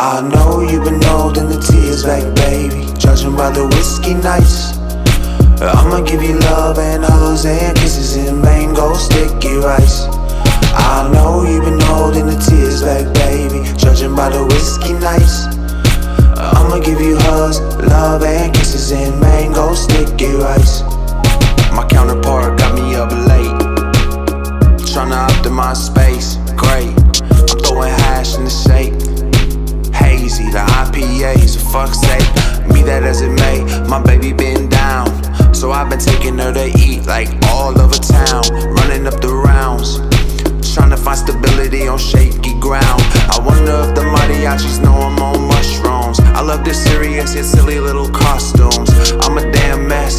I know you've been holding the tears back, baby. Judging by the whiskey nights. I'ma give you love and hugs and kisses and mango sticky rice. I know you've been holding the tears back, baby. Judging by the whiskey nights. I'ma give you hugs, love and kisses and The IPA's a fuck's sake. Me that as it may, my baby been down. So I've been taking her to eat like all over town. Running up the rounds. Trying to find stability on shaky ground. I wonder if the mariachis know I'm on mushrooms. I love their serious yet silly little costumes. I'm a damn mess.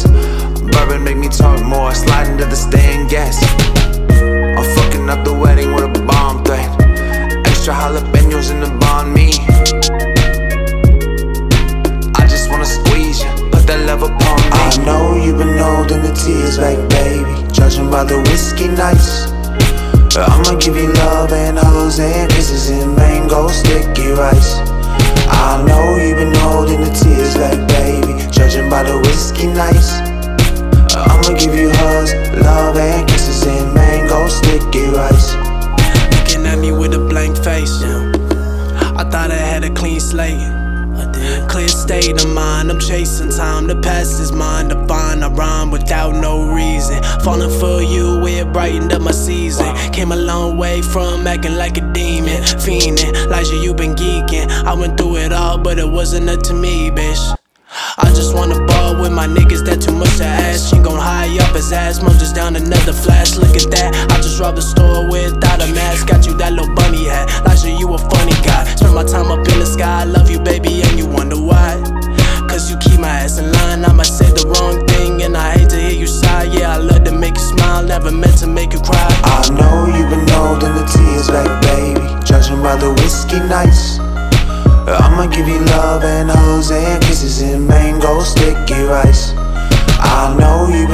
That love upon me. I know you've been holding the tears back, baby. Judging by the whiskey nights. I'ma give you love and hugs and kisses and mango sticky rice. I know you've been holding the tears back, baby. Judging by the whiskey nights. I'ma give you hugs, love and kisses and mango sticky rice. Looking at me with a blank face. I thought I had a clean slate. Clear state of mind, I'm chasing time. The past is mine to find. I rhyme without no reason. Falling for you, it brightened up my season. Came a long way from acting like a demon. Fiending, Lijah, you been geeking. I went through it all, but it wasn't up to me, bitch. I just wanna ball with my niggas, that too much to ask. She gon' high up his ass, mo just down another flash. Look at that, I just robbed the store without a mask. Got you that little bunny hat, Lijah, you a funny guy. Spend my time up in the sky, I'ma give you love and hugs and kisses and mango sticky rice. I know you've